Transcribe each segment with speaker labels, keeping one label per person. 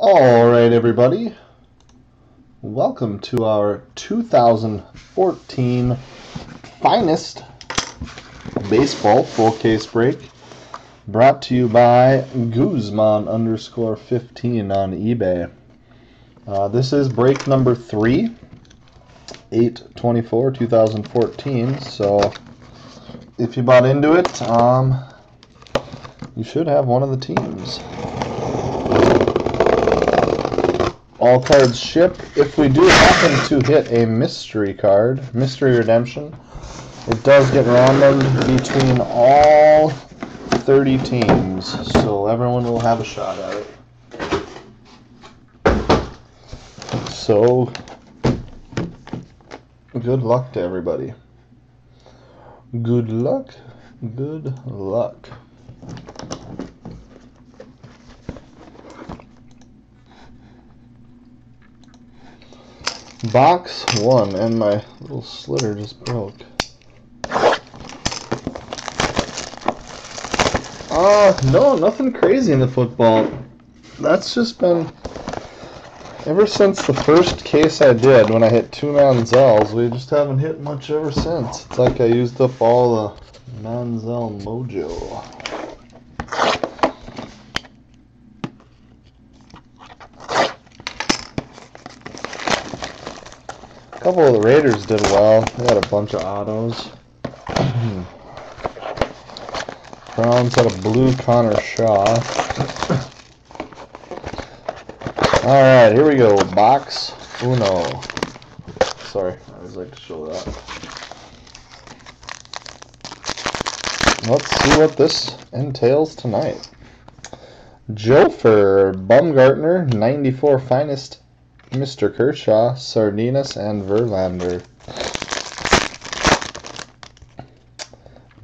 Speaker 1: All right, everybody. Welcome to our 2014 finest baseball full case break. Brought to you by Guzman underscore 15 on eBay. Uh, this is break number three, 824 2014. So if you bought into it, um, you should have one of the teams. All cards ship. If we do happen to hit a mystery card, mystery redemption, it does get randomed between all 30 teams, so everyone will have a shot at it. So, good luck to everybody. Good luck. Good luck. Box one, and my little slitter just broke. Uh, no, nothing crazy in the football. That's just been ever since the first case I did when I hit two Manziels. We just haven't hit much ever since. It's like I used up all the Manziel mojo. Couple of the Raiders did well. They had a bunch of autos. Browns had a blue Connor Shaw. Alright, here we go. Box uno. Sorry, I always like to show that. Let's see what this entails tonight. Jofer, Bumgartner, 94 finest, Mr. Kershaw, Sardinas, and Verlander.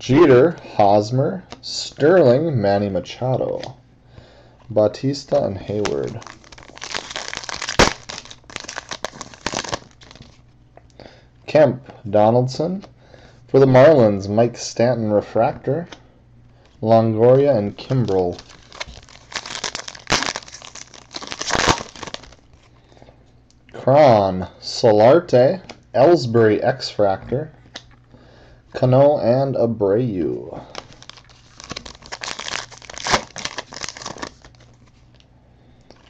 Speaker 1: Jeter, Hosmer, Sterling, Manny Machado, Bautista, and Heyward. Kemp, Donaldson. For the Marlins, Mike Stanton, Refractor, Longoria, and Kimbrel. Cron, Solarte, Ellsbury X-Fractor, Cano, and Abreu.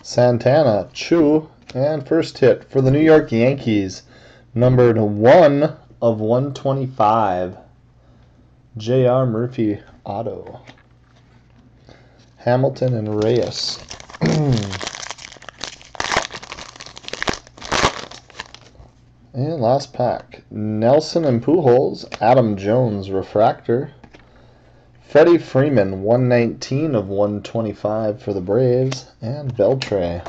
Speaker 1: Santana, Choo, and first hit for the New York Yankees, numbered 1 of 125. J.R. Murphy Auto. Hamilton and Reyes. and last pack. Nelson and Pujols. Adam Jones Refractor. Freddie Freeman, 119 of 125 for the Braves. And Beltre.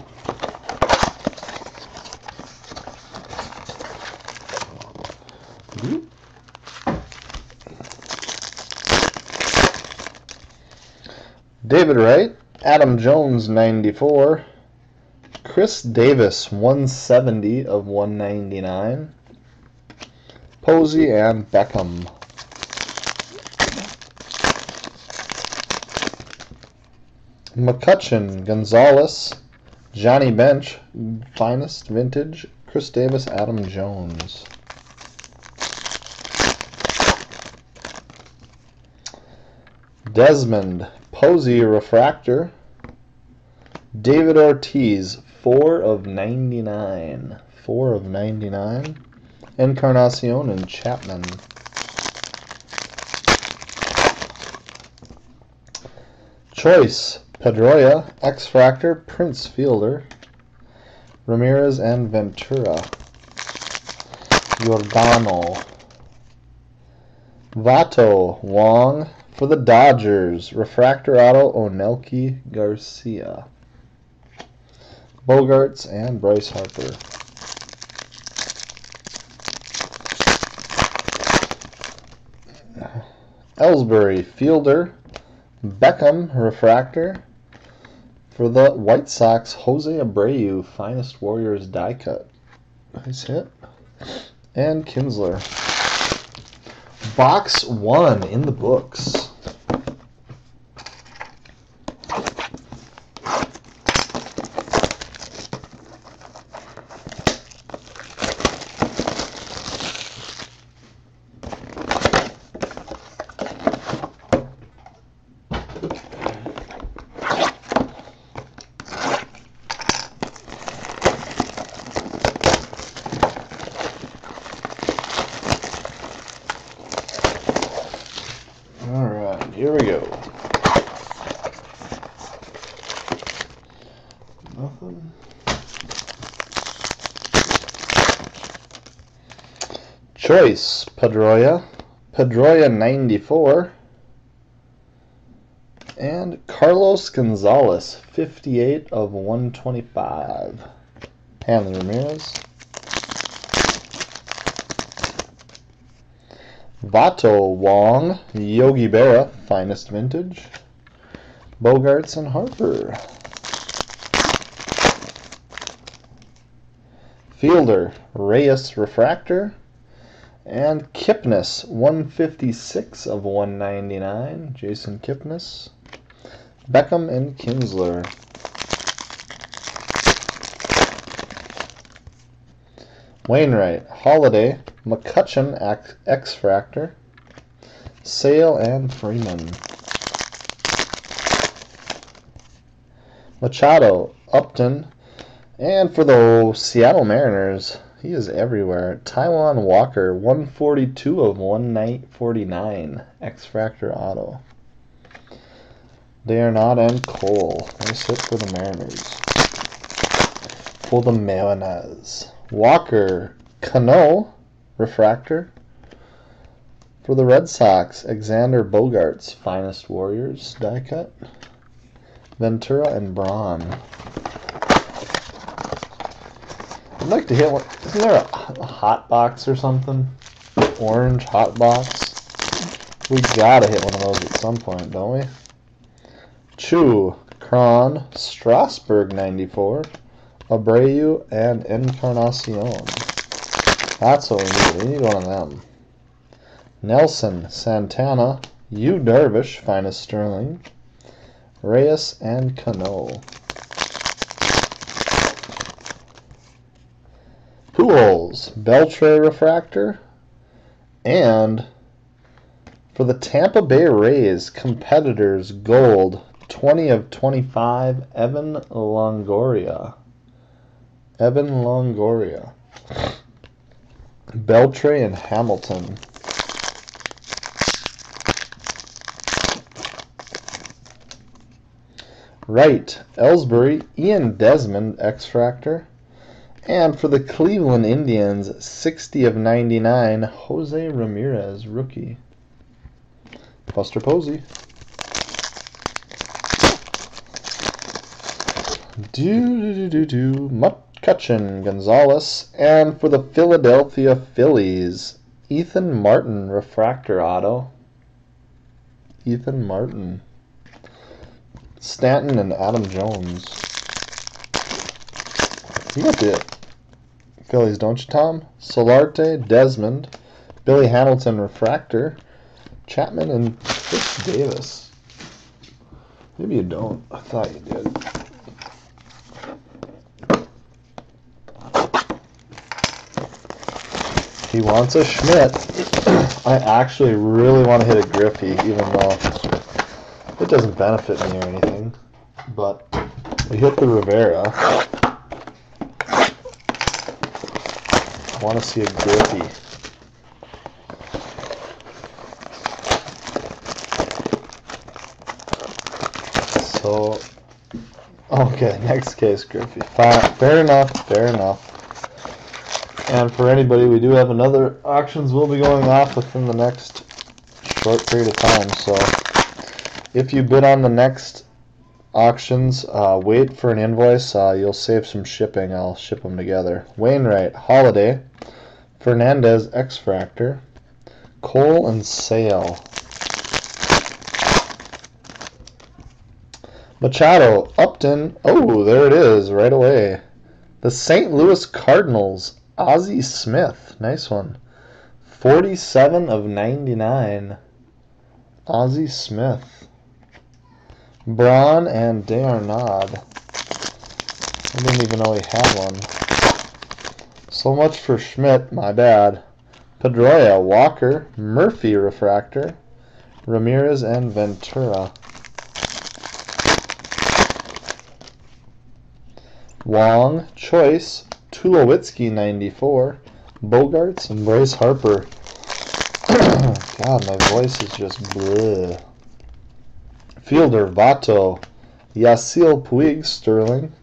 Speaker 1: David Wright, Adam Jones, 94. Chris Davis, 170 of 199. Posey and Beckham. McCutchen, Gonzalez, Johnny Bench, finest vintage, Chris Davis, Adam Jones. Desmond, Posey Refractor, David Ortiz, 4 of 99. 4 of 99. Encarnacion and Chapman. Choice, Pedroia, X-Fractor, Prince Fielder, Ramirez and Ventura. Giordano. Votto, Wong, for the Dodgers, Refractor Auto, Onelki Garcia. Bogaerts and Bryce Harper. Ellsbury, Fielder. Beckham, Refractor. For the White Sox, Jose Abreu, Finest Warriors die cut. Nice hit. And Kinsler. Box one in the books. Nothing. Choice, Pedroia. Pedroia 94. And Carlos Gonzalez, 58 of 125. Hanley Ramirez. Votto Wong, Yogi Berra, finest vintage. Bogaerts and Harper. Fielder, Reyes Refractor. And Kipnis, 156 of 199. Jason Kipnis. Beckham and Kinsler. Wainwright, Holliday, McCutchen, X Fractor, Sale, and Freeman. Machado, Upton, and for the Seattle Mariners, he is everywhere. Taijuan Walker, 142 of 149, X Fractor Auto. They are not and Cole. Nice hit for the Mariners. For the Mariners. Walker, Cano, Refractor. For the Red Sox, Alexander Bogaerts Finest Warriors, die cut. Ventura and Braun. I'd like to hit one. Isn't there a hot box or something? Orange hot box? We gotta hit one of those at some point, don't we? Choo, Cron, Strasburg 94. Abreu, and Encarnacion. That's what we need. We need one of them. Nelson, Santana, Yu Darvish, finest Sterling, Reyes, and Cano. Pujols, Beltre Refractor, and for the Tampa Bay Rays, competitors gold, 20 of 25, Evan Longoria. Evan Longoria. Beltre and Hamilton. Right, Ellsbury, Ian Desmond, X-Fractor. And for the Cleveland Indians, 60 of 99, Jose Ramirez, rookie. Buster Posey. Do do do do do. Gonzalez, and for the Philadelphia Phillies, Ethan Martin, refractor auto. Ethan Martin. Stanton and Adam Jones. You got the Phillies, don't you, Tom? Solarte, Desmond, Billy Hamilton, refractor, Chapman, and Chris Davis. Maybe you don't. I thought you did. He wants a Schmidt. I actually really want to hit a Griffey, even though it doesn't benefit me or anything. But we hit the Rivera. I want to see a Griffey. So, okay, next case, Griffey. Fine, fair enough, fair enough. And for anybody, we do have another auctions will be going off within the next short period of time. So if you bid on the next auctions, uh, wait for an invoice. Uh, you'll save some shipping. I'll ship them together. Wainwright, Holliday, Fernandez, X-Fractor, Cole, and Sale. Machado, Upton. Oh, there it is, right away. The St. Louis Cardinals, Ozzie Smith, nice one. 47 of 99. Ozzie Smith. Braun and D'Arnaud. I didn't even know he had one. So much for Schmidt, my bad. Pedroia, Walker, Murphy Refractor, Ramirez, and Ventura. Wong, Choice, Tulowitzki 94, Bogaerts, and Bryce Harper. God, my voice is just bleh. Fielder, Votto, Yasiel Puig, Sterling,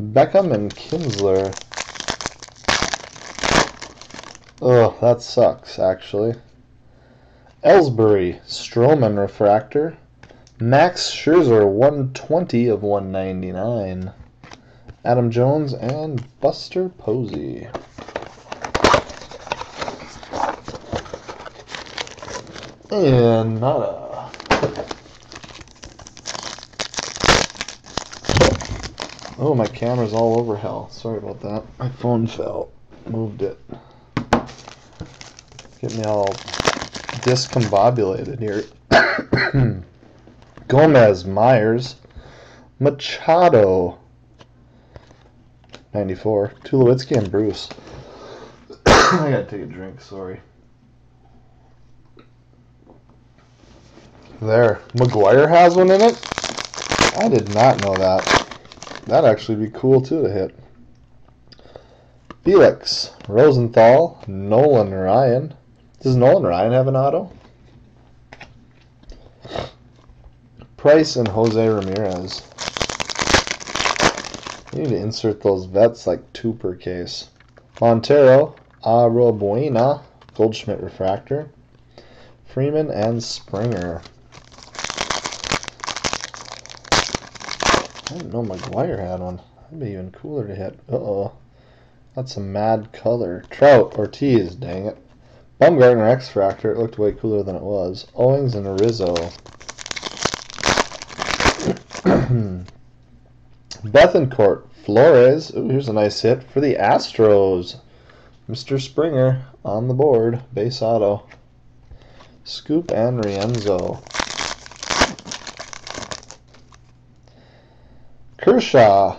Speaker 1: Beckham and Kinsler. Oh, that sucks, actually. Ellsbury, Stroman refractor. Max Scherzer, 120 of 199. Adam Jones and Buster Posey. And nada. Oh, my camera's all over hell. Sorry about that. My phone fell. Moved it. Get me all discombobulated here. Gomez, Myers, Machado, 94, Tulowitzki, and Bruce. I gotta take a drink, sorry. There. McGwire has one in it? I did not know that. That'd actually be cool, too, to hit. Felix, Rosenthal, Nolan Ryan. Does Nolan Ryan have an auto? Price and Jose Ramirez. You need to insert those vets like two per case. Montero, Arrobuena, Goldschmidt Refractor, Freeman, and Springer. I didn't know McGwire had one. That'd be even cooler to hit. Uh-oh. That's a mad color. Trout, Ortiz, dang it. Bumgarner X Factor, it looked way cooler than it was. Owings and Rizzo. Bethancourt, Flores. Ooh, here's a nice hit for the Astros. Mr. Springer on the board. Base auto. Schoop and Rienzo. Kershaw,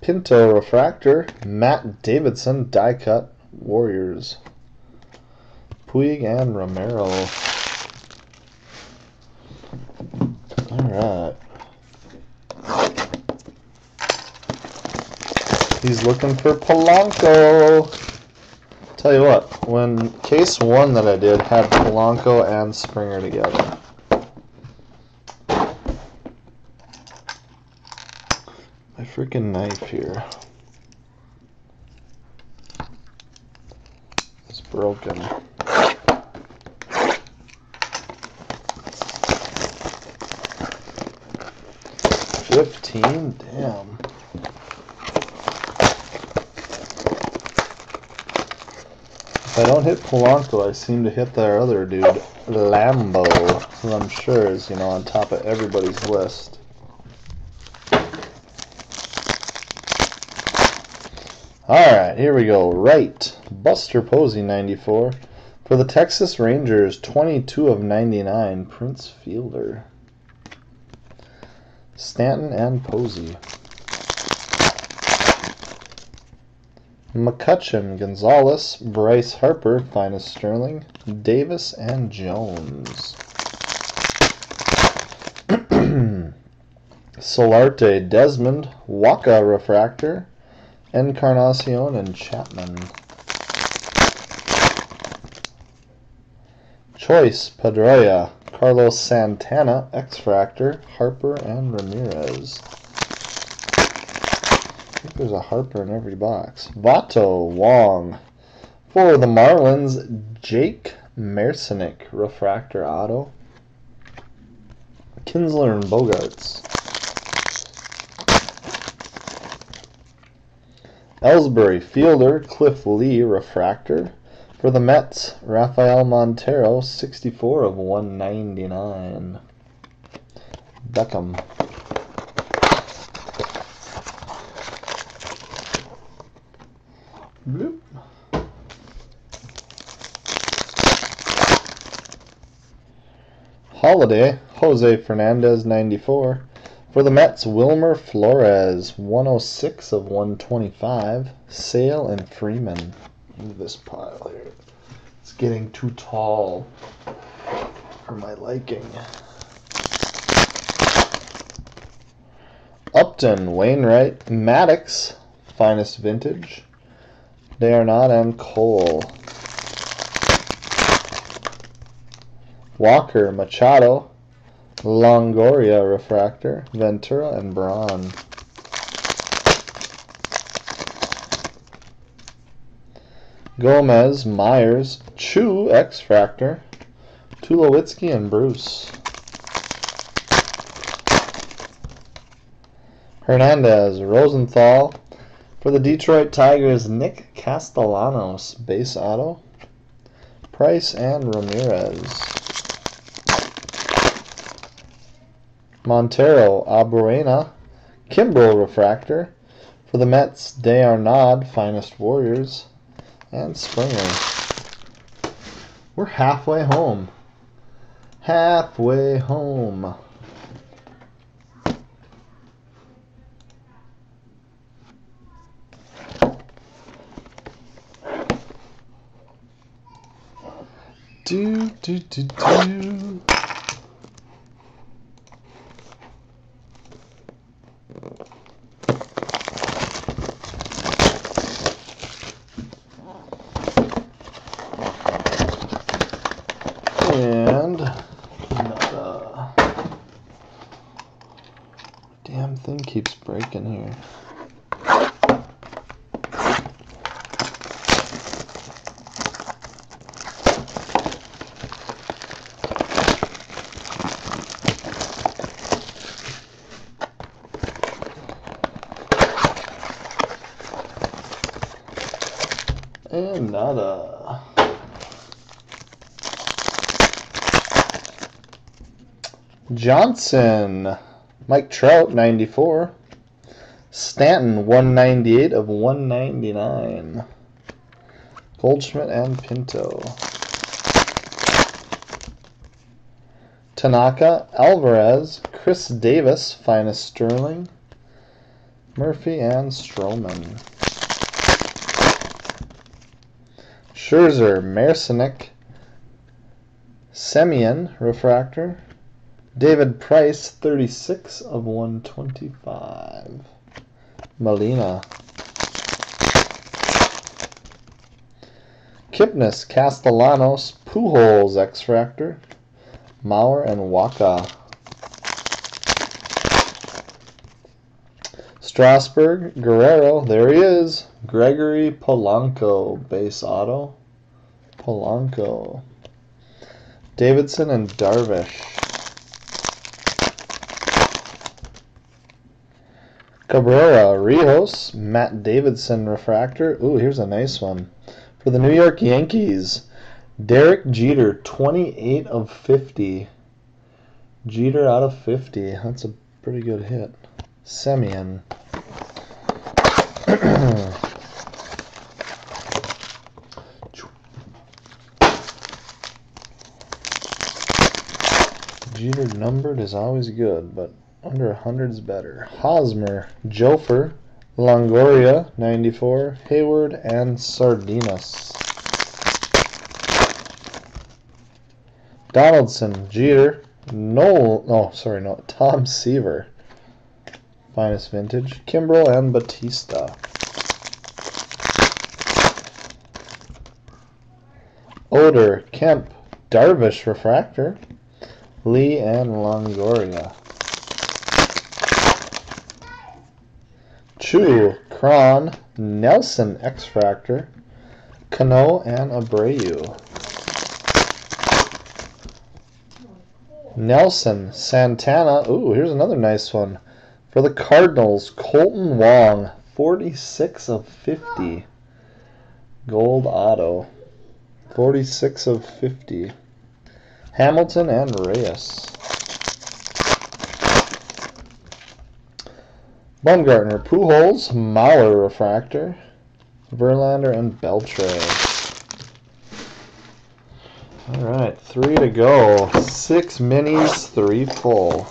Speaker 1: Pinto Refractor, Matt Davidson die cut, Warriors. Puig and Romero. Alright. He's looking for Polanco. Tell you what, when case one that I did had Polanco and Springer together. Freaking knife here. It's broken. Fifteen? Damn. If I don't hit Polanco, I seem to hit that other dude, Lambo, who I'm sure is, you know, on top of everybody's list. Alright, here we go. Right. Buster Posey, 94. For the Texas Rangers, 22 of 99, Prince Fielder. Stanton and Posey. McCutchen, Gonzalez, Bryce Harper, Finest Sterling, Davis, and Jones. Solarte, Desmond, Wacha Refractor, Encarnacion, and Chapman. Choice, Pedroia, Carlos Santana, X-Fractor, Harper, and Ramirez I think there's a Harper in every box. Votto Wong. For the Marlins, Jake Marisnick, Refractor Auto. Kinsler and Bogaerts. Ellsbury Fielder, Cliff Lee, Refractor. For the Mets, Rafael Montero, 64 of 199. Beckham. Holliday, Jose Fernandez, 94. For the Mets, Wilmer Flores, 106 of 125. Sale and Freeman. Move this pile here. It's getting too tall for my liking. Upton, Wainwright, Maddox, finest vintage. They are not and Cole. Walker, Machado, Longoria Refractor, Ventura, and Braun. Gomez, Myers, Choo, X-Fractor, Tulowitzki, and Bruce. Hernandez, Rosenthal. For the Detroit Tigers, Nick Castellanos, base auto. Price and Ramirez. Montero, Abuena, Kimbrel Refractor. For the Mets, D'Arnaud, Finest Warriors, and Springer. We're halfway home. Halfway home. Do, do, do, do. And another damn thing keeps breaking here. And nada. Johnson. Mike Trout, 94. Stanton, 198 of 199. Goldschmidt and Pinto. Tanaka, Alvarez, Chris Davis, finest Sterling, Murphy, and Stroman. Scherzer, Marisnick, Semien, Refractor, David Price, 36 of 125. Molina. Kipnis, Castellanos, Pujols, X-Fractor, Mauer, and Wacha. Strasburg, Guerrero, there he is. Gregory Polanco, base auto. Polanco. Davidson and Darvish. Cabrera, Rios, Matt Davidson refractor. Ooh, here's a nice one. For the New York Yankees, Derek Jeter, 28 of 50. Jeter out of 50. That's a pretty good hit. Semien. Jeter numbered is always good, but under 100 is better. Hosmer, Jofer, Longoria, 94, Heyward, and Sardinas. Donaldson, Jeter, Noel, no, sorry, no, Tom Seaver. Finest vintage. Kimbrel and Bautista. Odor, Kemp, Darvish Refractor, Lee and Longoria. Choo, Cron, Nelson X Fractor, Cano and Abreu. Nelson, Santana. Ooh, here's another nice one. For the Cardinals, Kolten Wong, 46 of 50. Gold auto. 46 of 50. Hamilton and Reyes. Bumgartner, Pujols, Mauer Refractor, Verlander, and Beltre. All right, three to go. Six minis, three full.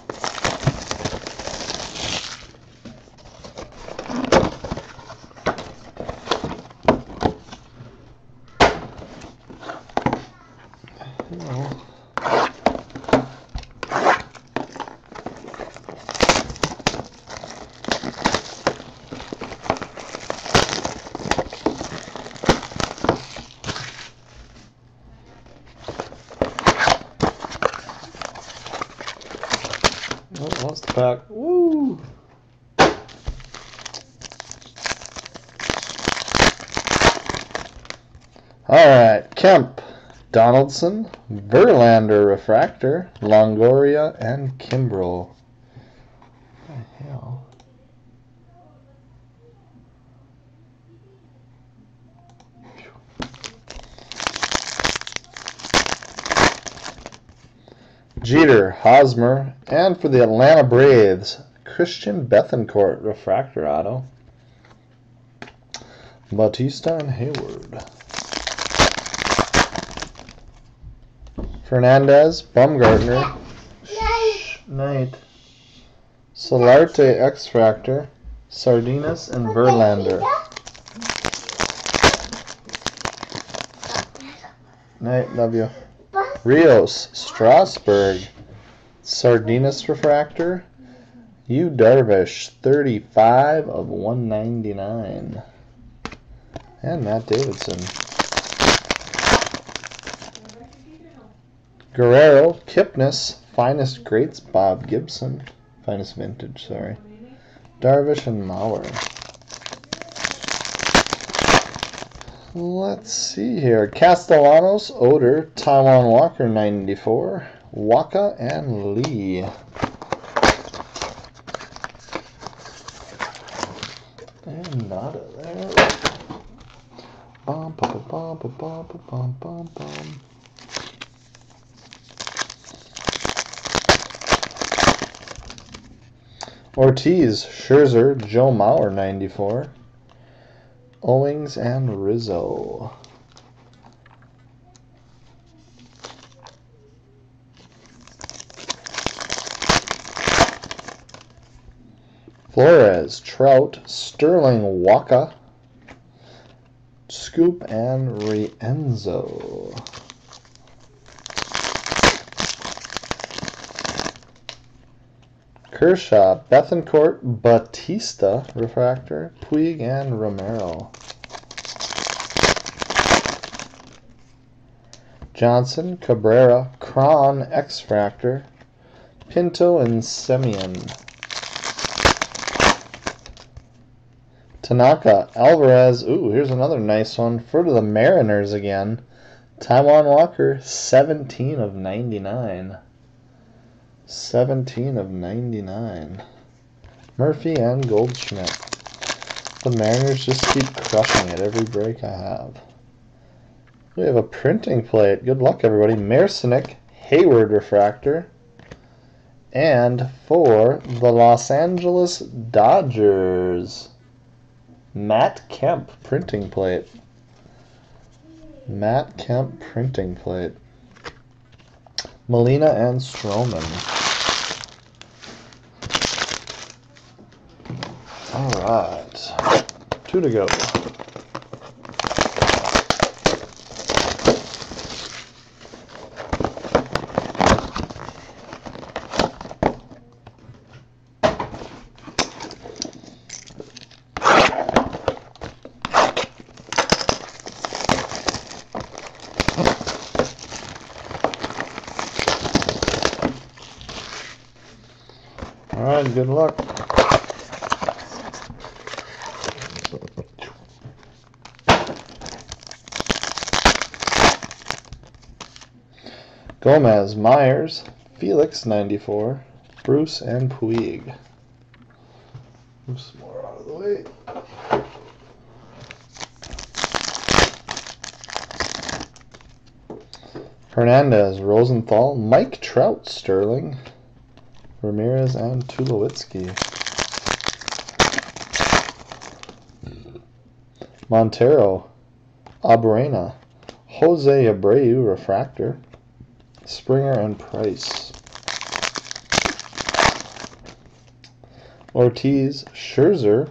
Speaker 1: Oh, pack. Woo! All right, Kemp, Donaldson, Verlander Refractor, Longoria, and Kimbrel. What the hell? Jeter, Hosmer, and for the Atlanta Braves, Christian Bethancourt, Refractor Auto. Bautista and Heyward. Fernandez, Bumgartner, Knight, Solarte X Factor, Sardinas, and Verlander. Night, love you. Rios, Strasburg, Sardinas Refractor, Yu Darvish, 35 of 199. And Matt Davidson. Guerrero, Kipnis, Finest Greats, Bob Gibson. Finest Vintage, sorry. Darvish and Mauer. Let's see here. Castellanos, Odor, Taijuan Walker, 94. Wacha and Lee. And not there. Bum, bum, bum, bum, bum, bum, bum, bum. Ortiz, Scherzer, Joe Mauer, 94. Owings and Rizzo. Flores, Trout, Sterling, Wacha, Schoop, and Rienzo. Kershaw, Bethancourt, Bautista, Refractor, Puig, and Romero. Johnson, Cabrera, Cron, X-Fractor, Pinto, and Semien. Tanaka, Alvarez, ooh, here's another nice one for the Mariners again. Taijuan Walker, 17 of 99. 17 of 99. Murphy and Goldschmidt. The Mariners just keep crushing it every break I have. We have a printing plate. Good luck, everybody. Marisnick, Heyward Refractor. And for the Los Angeles Dodgers, Matt Kemp printing plate. Matt Kemp printing plate. Molina and Stroman. All right, two to go. All right, good luck. Gomez, Myers, Felix, 94, Bruce, and Puig. Move some more out of the way. Hernandez, Rosenthal, Mike Trout, Sterling, Ramirez, and Tulowitzki. Montero, Abreu, Jose Abreu, Refractor, Springer, and Price. Ortiz, Scherzer,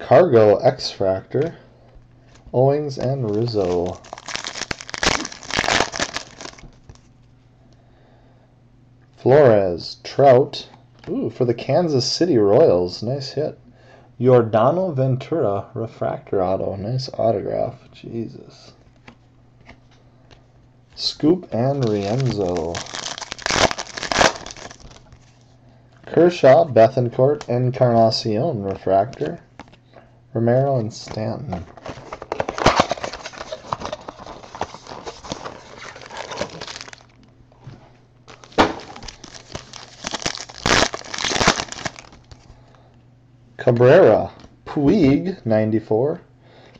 Speaker 1: Cargo, X-Fractor, Owings, and Rizzo. Flores, Trout, ooh, for the Kansas City Royals, nice hit. Yordano Ventura, refractor auto, nice autograph, Jesus. Schoop and Rienzo. Kershaw, Bethancourt, Encarnacion, refractor. Romero and Stanton. Cabrera, Puig, 94.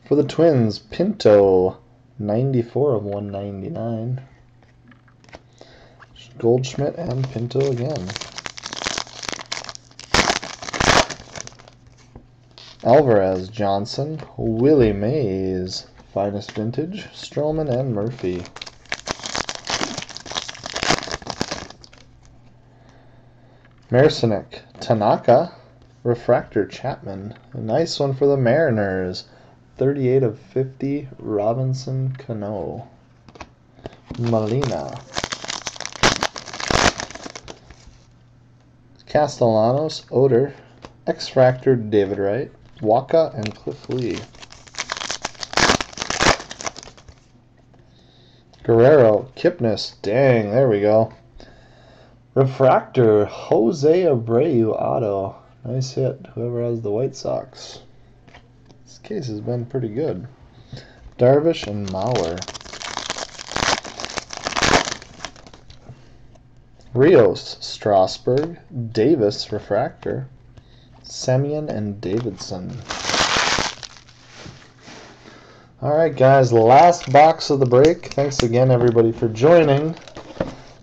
Speaker 1: For the Twins, Pinto, 94 of 199. Goldschmidt and Pinto again. Alvarez, Johnson, Willie Mays, finest vintage, Stroman and Murphy. Marisnick, Tanaka, Refractor Chapman. A nice one for the Mariners. 38 of 50, Robinson Cano. Molina. Castellanos, Odor, X-Fractor David Wright, Wacha, and Cliff Lee. Guerrero, Kipnis, dang, there we go. Refractor, Jose Abreu auto. Nice hit, whoever has the White Sox. This case has been pretty good. Darvish and Mauer. Rios, Strasburg, Davis, Refractor, Semien, and Davidson. Alright guys, last box of the break. Thanks again everybody for joining.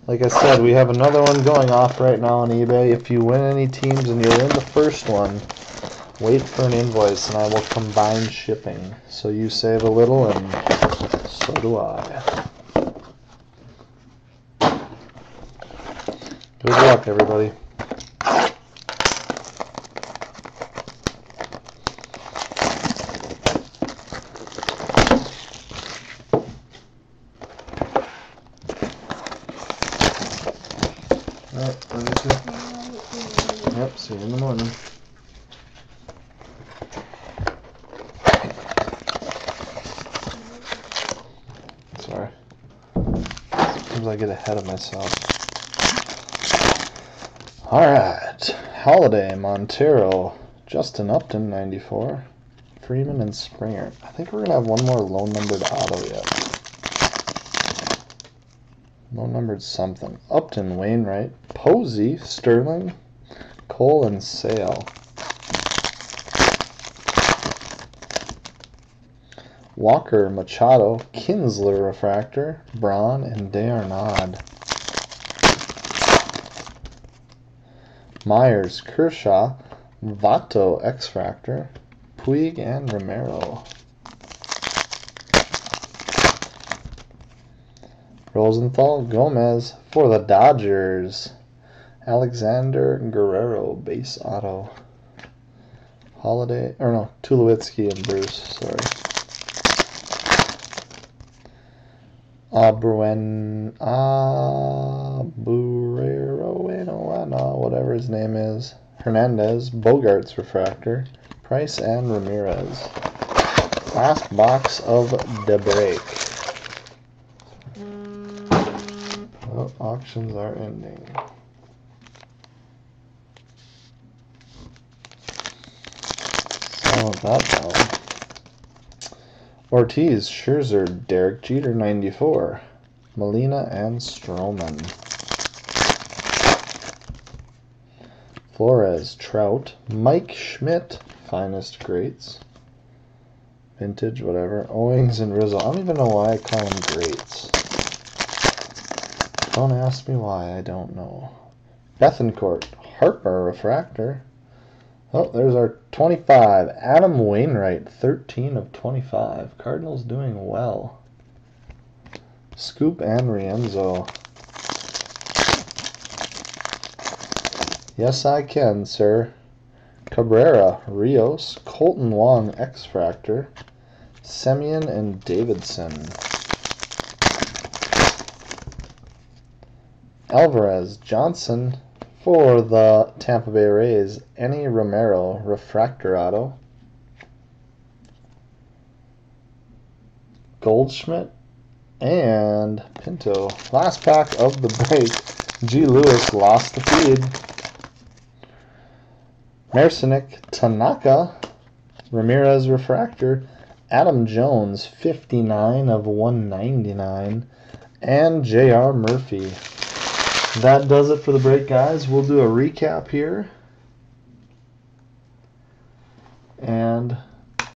Speaker 1: Like I said, we have another one going off right now on eBay. If you win any teams and you're in the first one, wait for an invoice and I will combine shipping. So you save a little and so do I. Good luck, everybody. Yep, see you in the morning. Sorry. Sometimes I get ahead of myself. Alright. Holliday, Montero, Justin Upton, 94. Freeman and Springer. I think we're going to have one more low numbered auto yet. Low numbered something. Upton, Wainwright, Posey, Sterling, Cole, and Sale. Walker, Machado, Kinsler Refractor, Braun, and D'Arnaud. Myers, Kershaw, Votto X-Fractor, Puig, and Romero. Rosenthal, Gomez for the Dodgers. Alexander Guerrero, base auto. Holliday, or no, Tulowitzki and Bruce, sorry. Abruen, Aburero, whatever his name is. Hernandez, Bogaerts Refractor, Price, and Ramirez. Last box of the break. Oh, auctions are ending. Silent that down. Ortiz, Scherzer, Derek Jeter, 94. Molina and Stroman. Flores, Trout, Mike Schmidt, finest greats. Vintage, whatever. Owings and Rizzo. I don't even know why I call them greats. Don't ask me why, I don't know. Bethancourt, Harper, Refractor. Oh, there's our 25. Adam Wainwright, 13 of 25. Cardinals doing well. Schoop and Rienzo. Yes, I can, sir. Cabrera, Rios, Kolten Wong, X-Fractor, Semien, and Davidson. Alvarez, Johnson, for the Tampa Bay Rays, Enny Romero, Refractor Auto. Goldschmidt and Pinto. Last pack of the break. G. Lewis lost the feed. Marisnick, Tanaka, Ramirez Refractor, Adam Jones, 59 of 199, and J.R. Murphy. That does it for the break, guys. We'll do a recap here. and